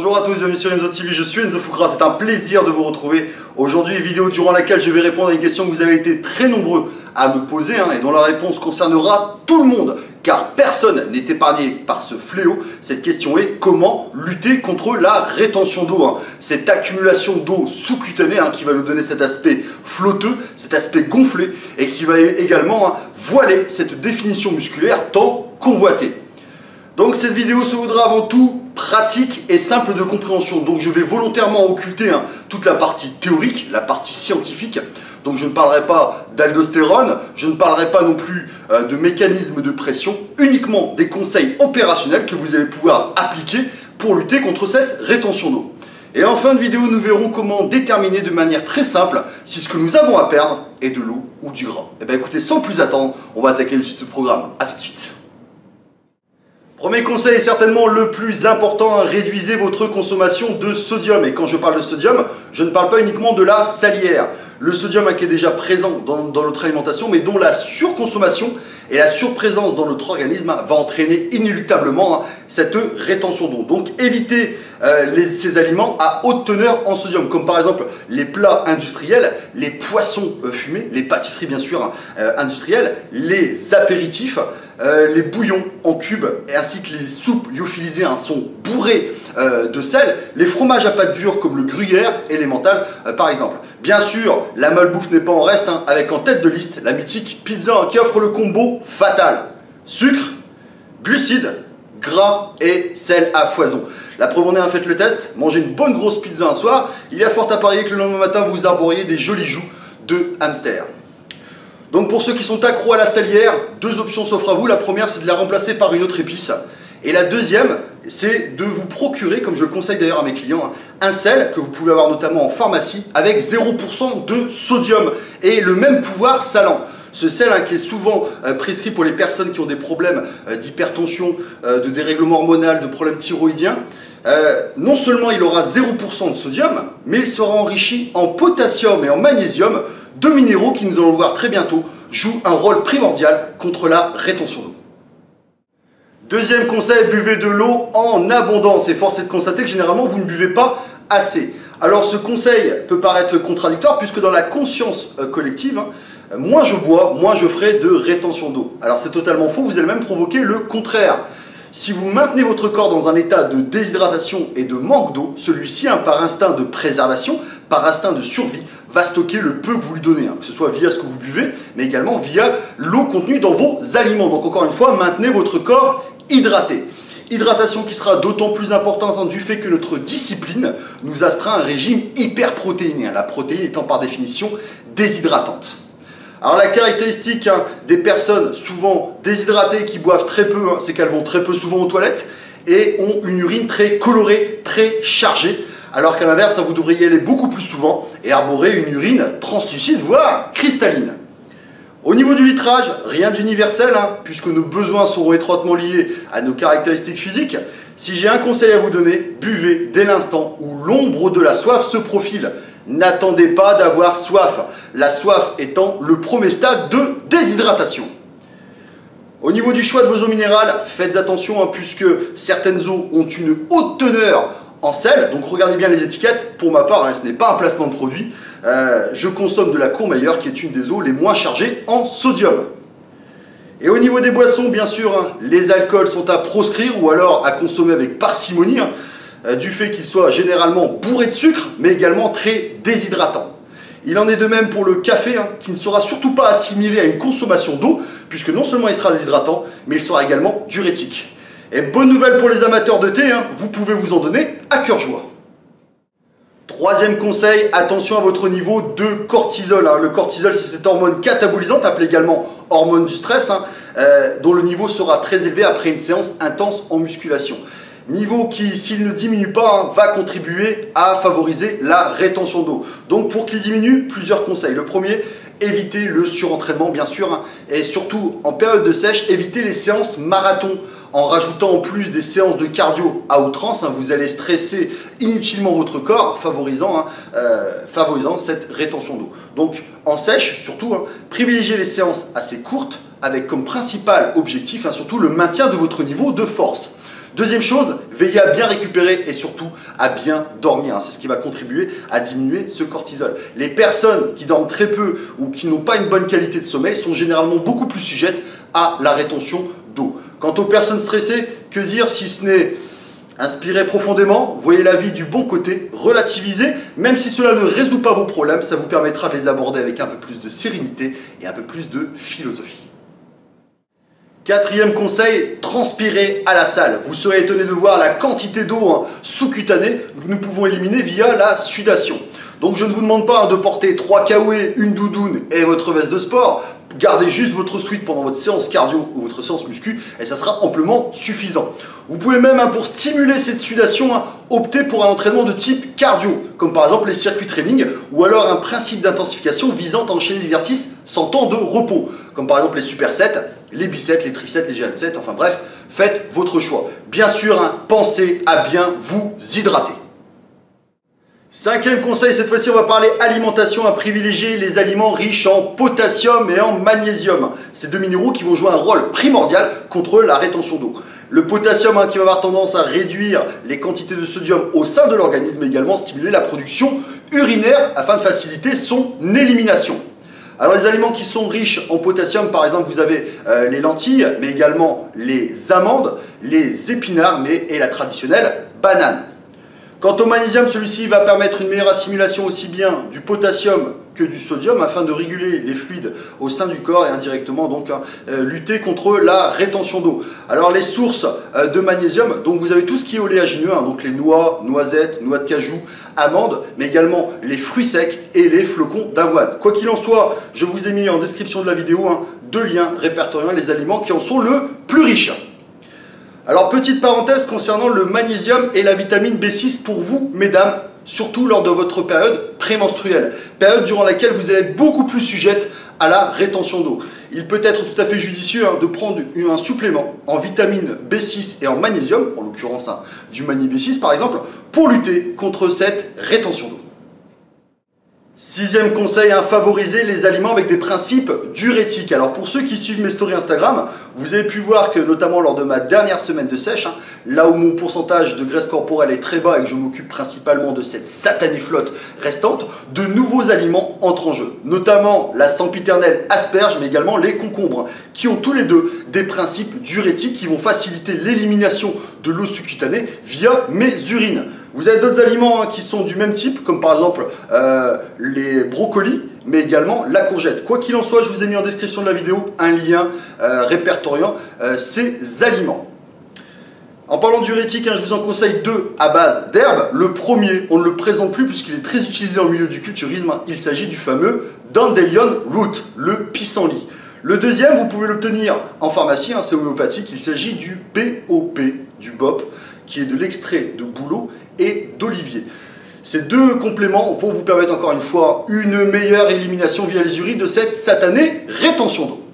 bienvenue sur Enzo TV, je suis Enzo Foukra, c'est un plaisir de vous retrouver. Aujourd'hui, vidéo durant laquelle je vais répondre à une question que vous avez été très nombreux à me poser hein, et dont la réponse concernera tout le monde car personne n'est épargné par ce fléau. Cette question est comment lutter contre la rétention d'eau, hein? cette accumulation d'eau sous-cutanée hein, qui va nous donner cet aspect flotteux, cet aspect gonflé et qui va également voiler cette définition musculaire tant convoitée. Donc cette vidéo se voudra avant tout pratique et simple de compréhension. Donc je vais volontairement occulter hein, toute la partie théorique, la partie scientifique. Donc je ne parlerai pas d'aldostérone, je ne parlerai pas non plus euh, de mécanismes de pression, uniquement des conseils opérationnels que vous allez pouvoir appliquer pour lutter contre cette rétention d'eau. Et en fin de vidéo, nous verrons comment déterminer de manière très simple si ce que nous avons à perdre est de l'eau ou du gras. Et eh bien écoutez, sans plus attendre, on va attaquer le suite ce programme. A tout de suite. Premier conseil certainement le plus important, réduisez votre consommation de sodium. Et quand je parle de sodium, je ne parle pas uniquement de la salière. Le sodium qui est déjà présent dans, notre alimentation, mais dont la surconsommation et la surprésence dans notre organisme va entraîner inéluctablement hein, cette rétention d'eau. Donc évitez euh, ces aliments à haute teneur en sodium, comme par exemple les plats industriels, les poissons euh, fumés, les pâtisseries bien sûr hein, euh, industrielles, les apéritifs. Les bouillons en cubes ainsi que les soupes lyophilisées hein, sont bourrés de sel. Les fromages à pâte dure comme le gruyère et les euh, par exemple. Bien sûr, la malbouffe n'est pas en reste hein, avec en tête de liste la mythique pizza qui offre le combo fatal. Sucre, glucides, gras et sel à foison. La preuve en est, le test, mangez une bonne grosse pizza un soir, il y a fort à parier que le lendemain matin vous arboriez des jolis joues de hamster. Donc pour ceux qui sont accros à la salière, deux options s'offrent à vous. La première, c'est de la remplacer par une autre épice. Et la deuxième, c'est de vous procurer, comme je le conseille d'ailleurs à mes clients, un sel que vous pouvez avoir notamment en pharmacie avec 0% de sodium et le même pouvoir salant. Ce sel hein, qui est souvent euh, prescrit pour les personnes qui ont des problèmes euh, d'hypertension, euh, de dérèglement hormonal, de problèmes thyroïdiens, non seulement il aura 0% de sodium, mais il sera enrichi en potassium et en magnésium, deux minéraux qui, nous allons le voir très bientôt, jouent un rôle primordial contre la rétention d'eau. Deuxième conseil, buvez de l'eau en abondance. Et force est de constater que généralement, vous ne buvez pas assez. Alors ce conseil peut paraître contradictoire puisque dans la conscience euh, collective, hein, moins je bois, moins je ferai de rétention d'eau. Alors c'est totalement faux, vous allez même provoquer le contraire. Si vous maintenez votre corps dans un état de déshydratation et de manque d'eau, celui-ci, hein, par instinct de préservation, par instinct de survie, va stocker le peu que vous lui donnez, hein, que ce soit via ce que vous buvez, mais également via l'eau contenue dans vos aliments. Donc encore une fois, maintenez votre corps hydraté. Hydratation qui sera d'autant plus importante du fait que notre discipline nous astreint un régime hyperprotéiné, la protéine étant par définition déshydratante. Alors la caractéristique hein, des personnes souvent déshydratées qui boivent très peu, hein, c'est qu'elles vont très peu souvent aux toilettes et ont une urine très colorée, très chargée, alors qu'à l'inverse, vous devriez y aller beaucoup plus souvent et arborer une urine translucide, voire cristalline. Au niveau du litrage, rien d'universel, hein, puisque nos besoins seront étroitement liés à nos caractéristiques physiques. Si j'ai un conseil à vous donner, buvez dès l'instant où l'ombre de la soif se profile. N'attendez pas d'avoir soif, la soif étant le premier stade de déshydratation. Au niveau du choix de vos eaux minérales, faites attention hein, puisque certaines eaux ont une haute teneur en sel, donc regardez bien les étiquettes, pour ma part, hein, ce n'est pas un placement de produit, euh, je consomme de la Courmayeur qui est une des eaux les moins chargées en sodium. Et au niveau des boissons, bien sûr, hein, les alcools sont à proscrire ou alors à consommer avec parcimonie, hein, euh, du fait qu'ils soient généralement bourrés de sucre, mais également très déshydratants. Il en est de même pour le café, qui ne sera surtout pas assimilé à une consommation d'eau, puisque non seulement il sera déshydratant, mais il sera également diurétique. Et bonne nouvelle pour les amateurs de thé, hein, vous pouvez vous en donner à cœur joie. Troisième conseil, attention à votre niveau de cortisol. Hein. Le cortisol, c'est cette hormone catabolisante, appelée également hormone du stress, hein, euh, dont le niveau sera très élevé après une séance intense en musculation. Niveau qui, s'il ne diminue pas, va contribuer à favoriser la rétention d'eau. Donc pour qu'il diminue, plusieurs conseils. Le premier, éviter le surentraînement bien sûr, et surtout en période de sèche, éviter les séances marathon en rajoutant en plus des séances de cardio à outrance, hein, vous allez stresser inutilement votre corps, favorisant, hein, euh, favorisant cette rétention d'eau. Donc en sèche, surtout, hein, privilégiez les séances assez courtes avec comme principal objectif surtout le maintien de votre niveau de force. Deuxième chose, veillez à bien récupérer et surtout à bien dormir. C'est ce qui va contribuer à diminuer ce cortisol. Les personnes qui dorment très peu ou qui n'ont pas une bonne qualité de sommeil sont généralement beaucoup plus sujettes à la rétention d'eau. Quant aux personnes stressées, que dire si ce n'est Inspirez profondément, voyez la vie du bon côté, relativisez, même si cela ne résout pas vos problèmes, ça vous permettra de les aborder avec un peu plus de sérénité et un peu plus de philosophie. Quatrième conseil, transpirez à la salle. Vous serez étonné de voir la quantité d'eau hein, sous-cutanée que nous pouvons éliminer via la sudation. Donc je ne vous demande pas de porter 3 kawaii, une doudoune et votre veste de sport. Gardez juste votre suite pendant votre séance cardio ou votre séance muscu et ça sera amplement suffisant. Vous pouvez même, hein, pour stimuler cette sudation, hein, opter pour un entraînement de type cardio, comme par exemple les circuits training, ou alors un principe d'intensification visant à enchaîner l'exercice sans temps de repos, comme par exemple les supersets, les biceps, les triceps, les G7, enfin bref, faites votre choix. Bien sûr, hein, pensez à bien vous hydrater. Cinquième conseil, cette fois-ci on va parler alimentation à privilégier les aliments riches en potassium et en magnésium. Ces deux minéraux qui vont jouer un rôle primordial contre la rétention d'eau. Le potassium hein, qui va avoir tendance à réduire les quantités de sodium au sein de l'organisme, mais également stimuler la production urinaire afin de faciliter son élimination. Alors les aliments qui sont riches en potassium, par exemple, vous avez euh, les lentilles, mais également les amandes, les épinards, mais et la traditionnelle banane. Quant au magnésium, celui-ci va permettre une meilleure assimilation aussi bien du potassium que du sodium afin de réguler les fluides au sein du corps et indirectement donc hein, euh, lutter contre la rétention d'eau. Alors les sources euh, de magnésium, donc vous avez tout ce qui est oléagineux, hein, donc les noix, noisettes, noix de cajou, amandes, mais également les fruits secs et les flocons d'avoine. Quoi qu'il en soit, je vous ai mis en description de la vidéo hein, deux liens répertoriant les aliments qui en sont le plus riches. Alors petite parenthèse concernant le magnésium et la vitamine B6 pour vous, mesdames, surtout lors de votre période prémenstruelle, période durant laquelle vous allez être beaucoup plus sujette à la rétention d'eau. Il peut être tout à fait judicieux hein, de prendre un supplément en vitamine B6 et en magnésium, en l'occurrence hein, du Magni B6 par exemple, pour lutter contre cette rétention d'eau. Sixième conseil, hein, favoriser les aliments avec des principes diurétiques. Alors pour ceux qui suivent mes stories Instagram, vous avez pu voir que notamment lors de ma dernière semaine de sèche, hein, là où mon pourcentage de graisse corporelle est très bas et que je m'occupe principalement de cette satanée flotte restante, de nouveaux aliments entrent en jeu. Notamment la sempiternelle asperge, mais également les concombres, qui ont tous les deux des principes diurétiques qui vont faciliter l'élimination de l'eau sous-cutanée via mes urines. Vous avez d'autres aliments hein, qui sont du même type, comme par exemple euh, les brocolis, mais également la courgette. Quoi qu'il en soit, je vous ai mis en description de la vidéo un lien euh, répertoriant euh, ces aliments. En parlant diurétique, hein, je vous en conseille deux à base d'herbes. Le premier, on ne le présente plus puisqu'il est très utilisé en milieu du culturisme. Il s'agit du fameux Dandelion Root, le pissenlit. Le deuxième, vous pouvez l'obtenir en pharmacie, hein, c'est homéopathique. Il s'agit du BOP, du BOP, qui est de l'extrait de bouleau et d'olivier. Ces deux compléments vont vous permettre encore une fois une meilleure élimination via les urines de cette satanée rétention d'eau.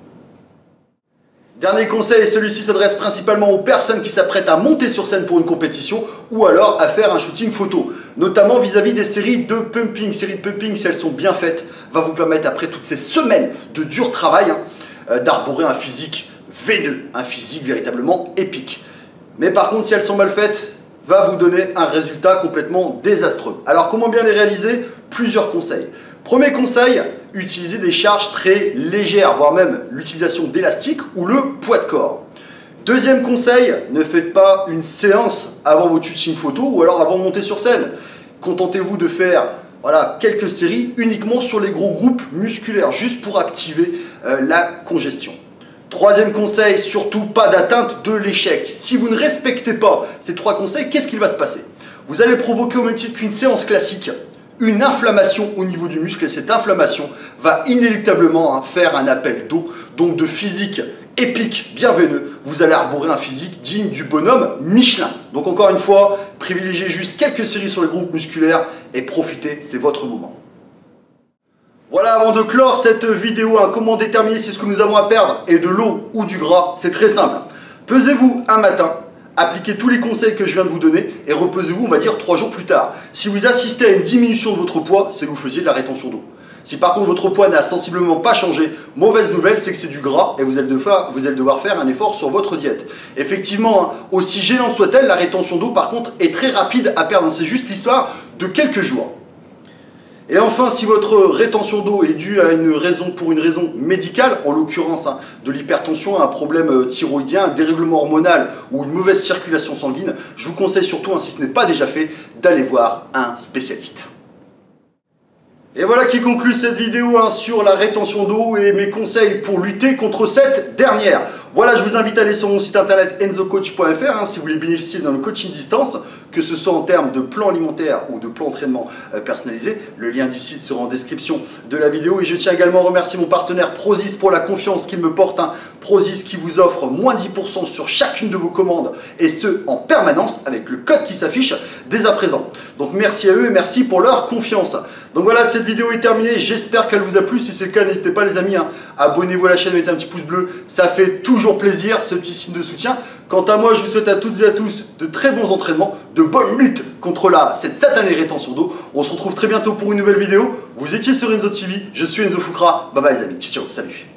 Dernier conseil, celui-ci s'adresse principalement aux personnes qui s'apprêtent à monter sur scène pour une compétition ou alors à faire un shooting photo, notamment vis-à-vis des séries de pumping. Séries de pumping, si elles sont bien faites, va vous permettre après toutes ces semaines de dur travail hein, euh, d'arborer un physique veineux, un physique véritablement épique. Mais par contre, si elles sont mal faites, va vous donner un résultat complètement désastreux. Alors comment bien les réaliser? Plusieurs conseils. Premier conseil, utiliser des charges très légères, voire même l'utilisation d'élastiques ou le poids de corps. Deuxième conseil, ne faites pas une séance avant votre shooting photo ou alors avant de monter sur scène. Contentez-vous de faire quelques séries uniquement sur les gros groupes musculaires, juste pour activer euh, la congestion. Troisième conseil, surtout pas d'atteinte de l'échec. Si vous ne respectez pas ces trois conseils, qu'est-ce qu'il va se passer? Vous allez provoquer au même titre qu'une séance classique une inflammation au niveau du muscle et cette inflammation va inéluctablement hein, faire un appel d'eau, donc de physique épique, bienvenue, vous allez arborer un physique digne du bonhomme Michelin. Donc encore une fois, privilégiez juste quelques séries sur les groupes musculaires et profitez, c'est votre moment. Voilà, avant de clore cette vidéo, hein, comment déterminer si ce que nous avons à perdre est de l'eau ou du gras, c'est très simple. Pesez-vous un matin, appliquez tous les conseils que je viens de vous donner et reposez-vous, on va dire, trois jours plus tard. Si vous assistez à une diminution de votre poids, c'est que vous faisiez de la rétention d'eau. Si par contre votre poids n'a sensiblement pas changé, mauvaise nouvelle, c'est que c'est du gras et vous allez, devoir, vous allez devoir faire un effort sur votre diète. Effectivement, hein, aussi gênante soit-elle, la rétention d'eau par contre est très rapide à perdre. C'est juste l'histoire de quelques jours. Et enfin, si votre rétention d'eau est due à une raison, pour une raison médicale, en l'occurrence hein, de l'hypertension, un problème euh, thyroïdien, un dérèglement hormonal ou une mauvaise circulation sanguine, je vous conseille surtout, hein, si ce n'est pas déjà fait, d'aller voir un spécialiste. Et voilà qui conclut cette vidéo hein, sur la rétention d'eau et mes conseils pour lutter contre cette dernière. Voilà, je vous invite à aller sur mon site internet enzocoach.fr hein, si vous voulez bénéficier d'un coaching distance, que ce soit en termes de plan alimentaire ou de plan entraînement euh, personnalisé. Le lien du site sera en description de la vidéo. Et je tiens également à remercier mon partenaire Prozis pour la confiance qu'il me porte. Hein. Prozis qui vous offre moins 10% sur chacune de vos commandes et ce en permanence avec le code qui s'affiche dès à présent. Donc merci à eux et merci pour leur confiance. Donc voilà, cette vidéo est terminée. J'espère qu'elle vous a plu. Si c'est le cas, n'hésitez pas les amis, hein. abonnez-vous à la chaîne, mettez un petit pouce bleu. Ça fait toujours plaisir, ce petit signe de soutien. Quant à moi, je vous souhaite à toutes et à tous de très bons entraînements, de bonnes luttes contre la, cette satanée rétention d'eau. On se retrouve très bientôt pour une nouvelle vidéo. Vous étiez sur Enzo TV, je suis Enzo Fukra. Bye bye les amis, ciao ciao, salut